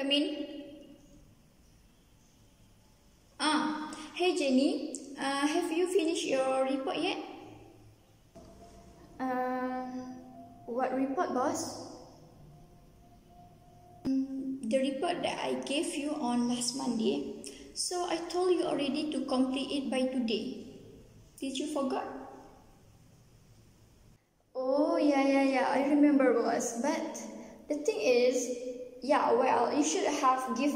Come in. Ah, hey Jenny. Uh, have you finished your report yet? Uh, what report, boss? The report that I gave you on last Monday. So I told you already to complete it by today. Did you forget? Oh, yeah, yeah, yeah, I remember, boss. But the thing is, yeah, well, you should have give,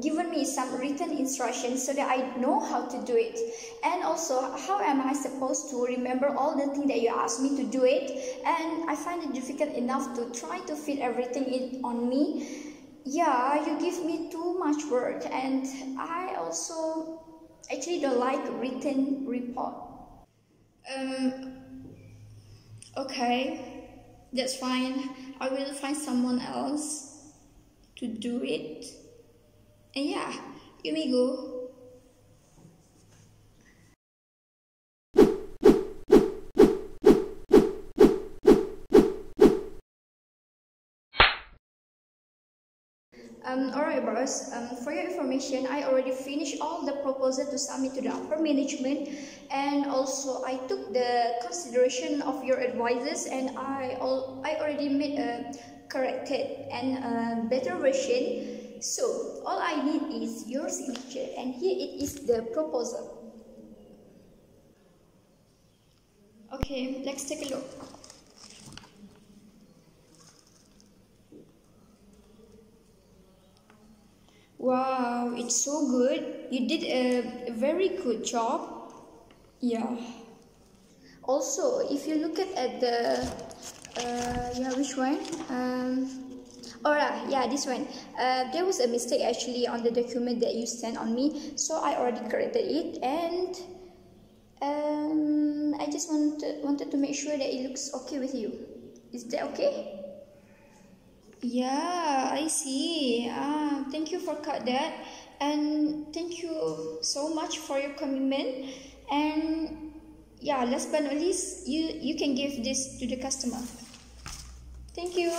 given me some written instructions so that I know how to do it. And also, how am I supposed to remember all the things that you asked me to do it? And I find it difficult enough to try to fit everything in on me. Yeah, you give me too much work, and I also actually don't like written report. Um, okay, that's fine. I will find someone else to do it. And yeah, you may go. Um, alright, boss. Um, for your information, I already finished all the proposal to submit to the upper management, and also I took the consideration of your advices, and I all I already made a corrected and a better version. So all I need is your signature, and here it is the proposal. Okay, let's take a look. It's so good. You did a very good job. Yeah. Also, if you look at, at the uh, yeah, which one? Um, oh yeah, yeah, this one. Uh, there was a mistake actually on the document that you sent on me, so I already corrected it, and um, I just wanted wanted to make sure that it looks okay with you. Is that okay? Yeah, I see. Ah, thank you for cut that, and thank you so much for your commitment. And yeah, last but not least, you you can give this to the customer. Thank you.